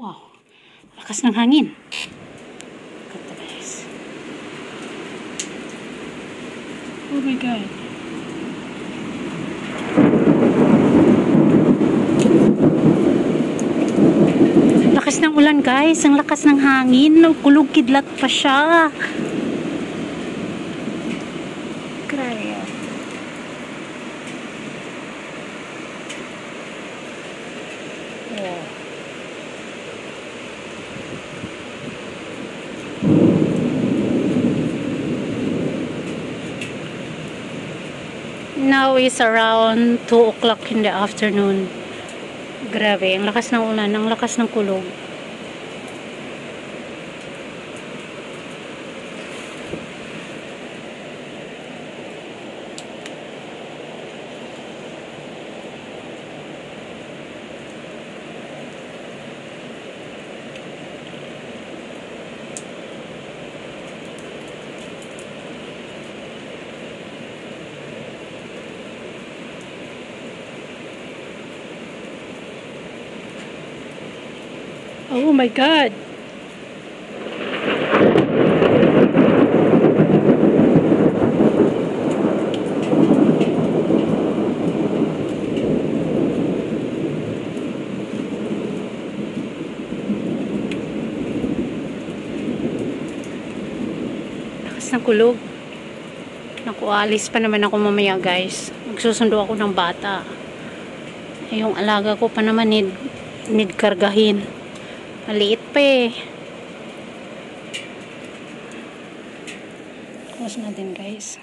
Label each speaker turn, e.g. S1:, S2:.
S1: Lakas ng hangin. Ito guys. Oh my God. Lakas ng ulan guys. Ang lakas ng hangin. Kulog kidlat pa siya. Grabe. Oh. Now is around 2 o'clock in the afternoon. Grabe, ang lakas ng ulan, ang lakas ng kulog. Oh my God! Lakas ng kulog. Naku, alis pa naman ako mamaya guys. Magsusundo ako ng bata. Yung alaga ko pa naman need, need kargahin. Maliit pa eh. Close natin guys.